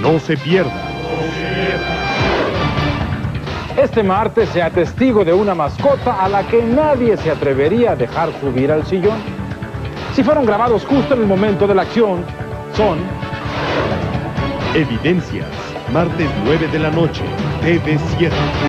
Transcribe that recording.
No se pierda. Este martes sea testigo de una mascota a la que nadie se atrevería a dejar subir al sillón. Si fueron grabados justo en el momento de la acción, son Evidencias. Martes 9 de la noche. TV7.